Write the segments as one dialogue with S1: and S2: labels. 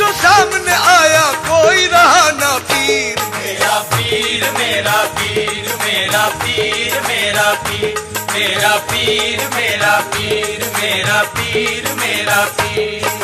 S1: जो सामने आया, कोई रहा ना पीर।
S2: मेरा पीर मेरा पीर मेरा पीर मेरा पीर मेरा पीर मेरा पीर मेरा पीर मेरा पीर।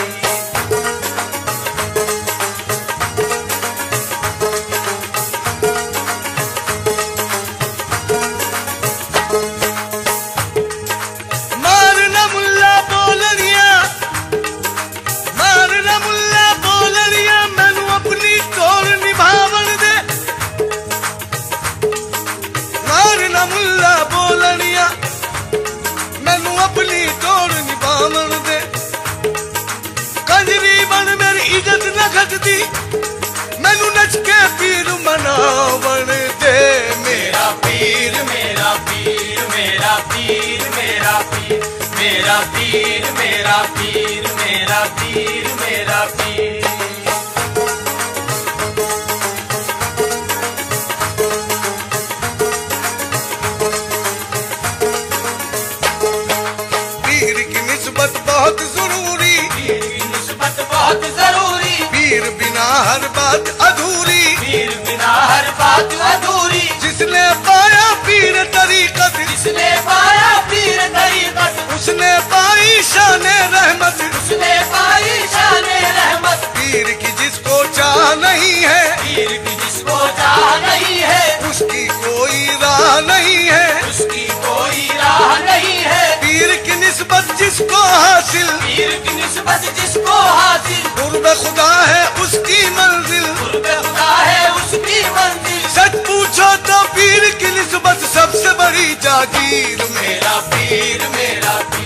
S1: मेरा पीर मेरा
S2: पीर मेरा पीर मेरा पीर। पीर
S1: की निस्बत बहुत ज़रूरी।
S2: पीर की निस्बत बहुत ज़रूरी।
S1: पीर बिना हर बात अधूरी। जिसको हासिल।
S2: पीर की निस्बत जिसको हासिल।
S1: गुरब खुदा है उसकी मंजिल।
S2: गुर्ब खुदा है उसकी मंजिल।
S1: सच पूछो तो पीर की निस्बत सबसे बड़ी जागीर
S2: मेरा पीर मेरा पीर।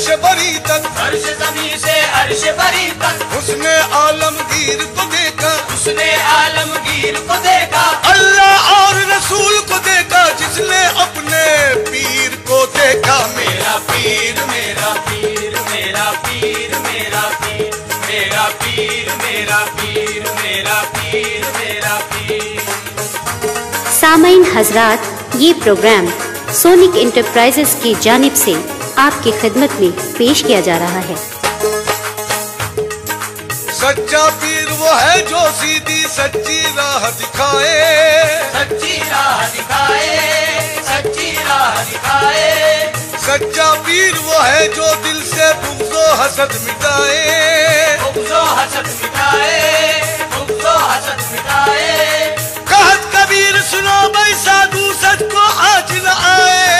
S1: अर्श बरी तक
S2: अर्श जमी से अर्श बरी तक
S1: उसने आलमगीर को देखा।
S2: उसने आलमगीर को देखा।
S1: अल्लाह और रसूल को देखा जिसने अपने पीर को देखा। मेरा
S2: पीर मेरा पीर मेरा पीर मेरा पीर मेरा पीर मेरा पीर मेरा पीर मेरा पीर।
S3: सामईन हजरात ये प्रोग्राम सोनिक इंटरप्राइजेस की जानिब से आपकी खिदमत में पेश किया जा रहा है।
S1: सच्चा पीर वो है जो सीधी सच्ची राह दिखाए।
S2: सच्ची राह दिखाए सच्ची राह दिखाए।
S1: सच्चा पीर वो है जो दिल से बुगजो हसद मिटाए।
S2: बुगजो हसद मिटाए बुगजो हसद मिटाए।
S1: कहत कबीर सुनो भाई साधु सच को आज न आए।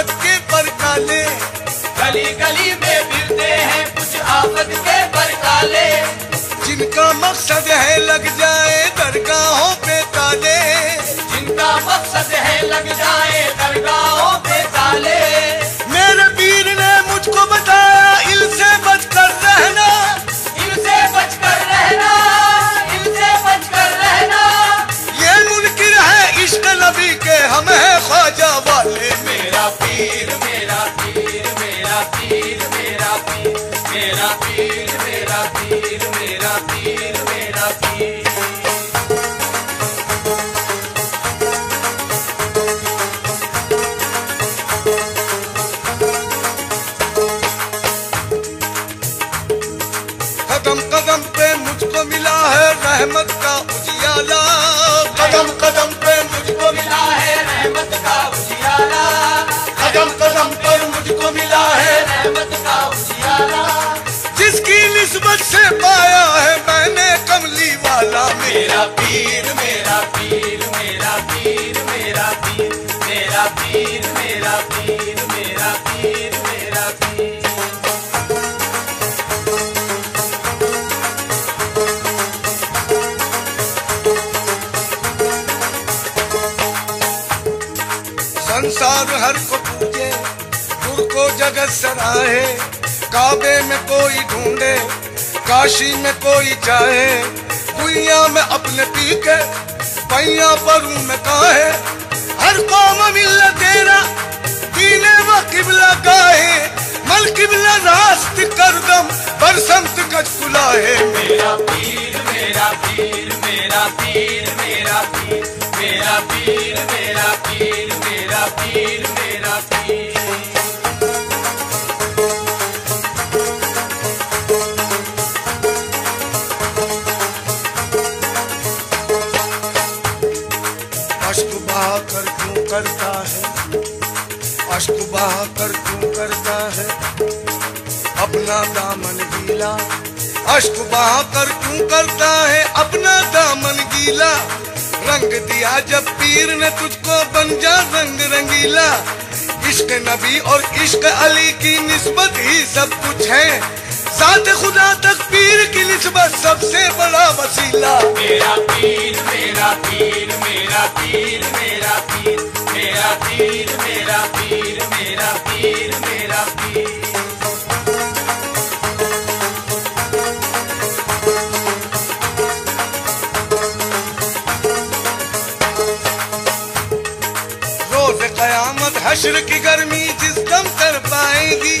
S2: आफत के बरकाले। गली गली में मिलते हैं कुछ आफत के बरकाले।
S1: जिनका मकसद है लग जाए दरगाहों पे ताले।
S2: जिनका मकसद है लग जाए
S1: रहमत का उजियाला। कदम कदम पे मुझको
S2: मिला है रहमत का उजियारा
S1: कदम कदम पर मुझको मिला है
S2: रहमत का उजियारा
S1: जिसकी निस्बत से पाया है मैंने कमली वाला। मेरा
S2: पीर मेरा पीर मेरा पीर मेरा पीर मेरा पीर मेरा
S1: जगत सराहे। काबे में कोई ढूंढे, काशी में कोई चाहे। दुनिया में अपने पी के पैया पर में काहे। हर कौम मिल तेरा, दीने व किबला गाहे मल किबला रास्त करदम पर संत कच है
S2: मेरा पीर मेरा पीर मेरा पीर मेरा पीर मेरा पीर मेरा पीर मेरा पीर।
S1: अश्क कर क्यों करता है? अपना दामन गीला। अश्क बहा कर क्यों करता है? अपना दामन गीला। रंग दिया जब पीर ने तुझको बन जा रंग रंगीला। इश्क नबी और इश्क अली की निस्बत ही सब कुछ है। साथ खुदा तक पीर की निस्बत सबसे बड़ा वसीला।
S2: मेरा पीर मेरा पीर मेरा पीर मेरा पीर मेरा पीर मेरा पीर। मेरा पीर मेरा पीर।
S1: की गर्मी जिस दम कर पाएगी,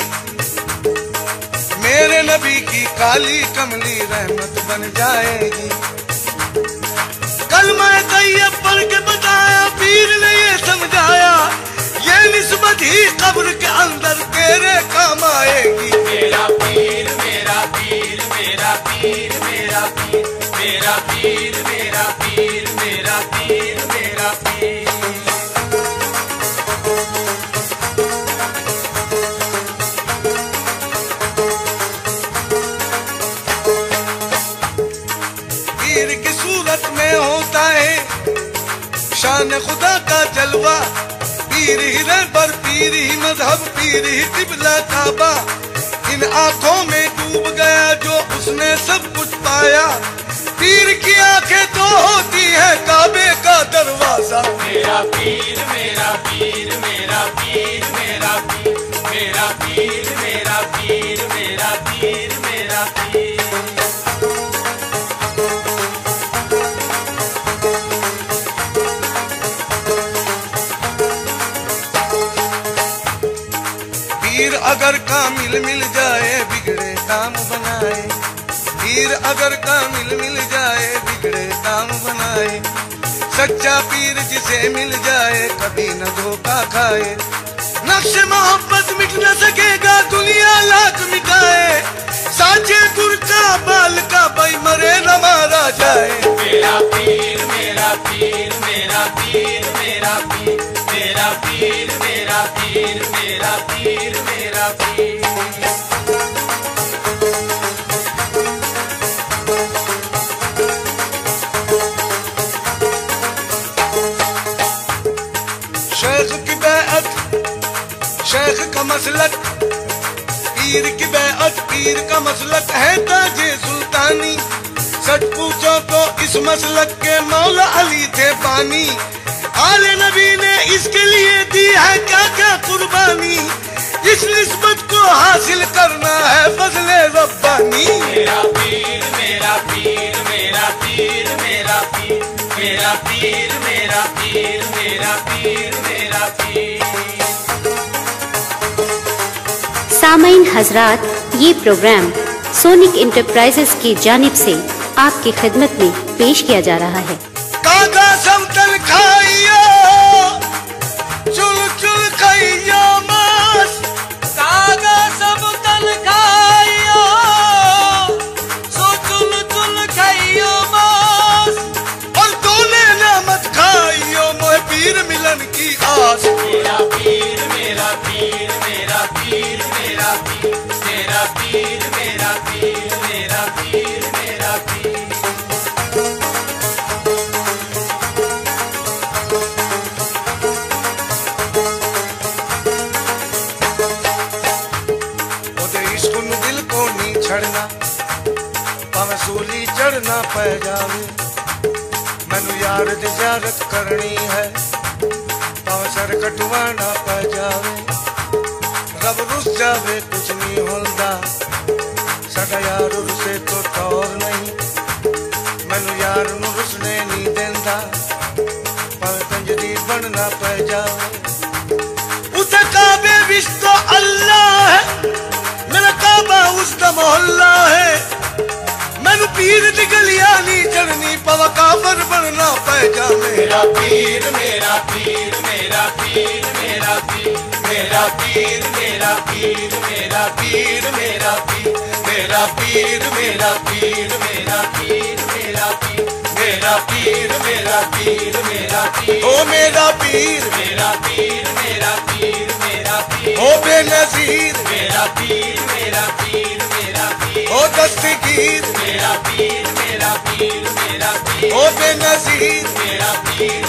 S1: मेरे नबी की काली कमली रहमत बन जाएगी। कल मैं तैयब पढ़ के बताया, पीर ने ये समझाया निस्बत ही कब्र के अंदर तेरे काम आएगी।
S2: मेरा पीर मेरा पीर मेरा पीर मेरा पीर मेरा पीर मेरा पीर मेरा पीर मेरा पीर।
S1: पीर की सूरत में होता है शान खुदा का जलवा। पीर रे रहबर पीरी मज़हब, पीरी तिबला काबा इन आँखों में डूब गया जो उसने सब कुछ पाया। पीर की आँखें तो होती है काबे का दरवाज़ा।
S2: मेरा पीर मेरा पीर मेरा पीर मेरा पीर मेरा पीर पीर
S1: अगर कामिल मिल जाए, बिगड़े काम बनाए। पीर अगर कामिल मिल जाए, बिगड़े काम बनाए। सच्चा पीर जिसे मिल जाए, कभी न धोखा खाए। नक्श मोहब्बत मिट न सकेगा, दुनिया लाख मिटाए। साचे गुर का बाल का भाई मरे न मारा जाए।
S2: मेरा पीर मेरा पीर मेरा पीर मेरा पीर मेरा पीर मेरा पीर मेरा पीर।
S1: मसलक पीर की बैअत पीर का मसलक है ताजे सुल्तानी। सच पूछो तो इस मसलक के मौला अली थे पानी। आले नबी ने इसके लिए दी है क्या क्या कुर्बानी। इस निस्बत को हासिल करना है फजले रब्बानी।
S2: मेरा पीर मेरा पीर मेरा पीर मेरा पीर मेरा पीर मेरा पीर मेरा पीर मेरा पीर।
S3: सामाइन हजरात, ये प्रोग्राम सोनिक इंटरप्राइजेज की जानिब से आपकी खिदमत में पेश किया जा रहा है।
S1: ਪਕੜ ਨਾ ਪੈ ਜਾਵੇ ਮੈਨੂੰ ਯਾਰ ਦੀ ਜ਼ਿਆਰਤ ਕਰਨੀ ਹੈ ਤਾਂ ਸਰ ਕਟਵਾ ਨਾ ਪੈ ਜਾਵੇ ਰੱਬ ਰੁੱਸ ਜਾਵੇ ਕੁਝ ਨਹੀਂ ਹੁੰਦਾ ਸਾਡਾ ਯਾਰ ਰੁੱਸੇ ਤੋਂ ਤੌਰ ਨਹੀਂ ਮੈਨੂੰ ਯਾਰ ਨੂੰ ਰੁੱਸਣੇ ਨਹੀਂ ਦਿੰਦਾ ਪਰ ਕੰਜਰੀ ਬਣਨਾ ਪੈ ਜਾਵੇ ਉਸੇ ਕਾਬੇ ਵਿੱਚ ਤਾਂ ਅੱਲਾ ਹੈ ਮੇਰਾ ਕਾਬਾ ਉਸ ਦਾ ਮੁਹੱਲਾ ਹੈ पीर दी गलियाँ नहीं चढ़नी पवा काफर बनना पै जावे
S2: मेरा पीर मेरा पीर मेरा पीर मेरा पीर मेरा पीर मेरा पीर मेरा पीर मेरा पीर मेरा पीर मेरा पीर मेरा पीर मेरा पीर मेरा पीर मेरा पीर मेरा पीर
S1: ओ मेरा पीर
S2: मेरा पीर मेरा पीर मेरा पीर
S1: ओ बेनजीर
S2: मेरा पीर मेरा पीर मेरा पीर
S1: गीत।
S2: मेरा पीर मेरा पीर मेरा पीर।
S1: ओ बेनजीर।
S2: मेरा पीर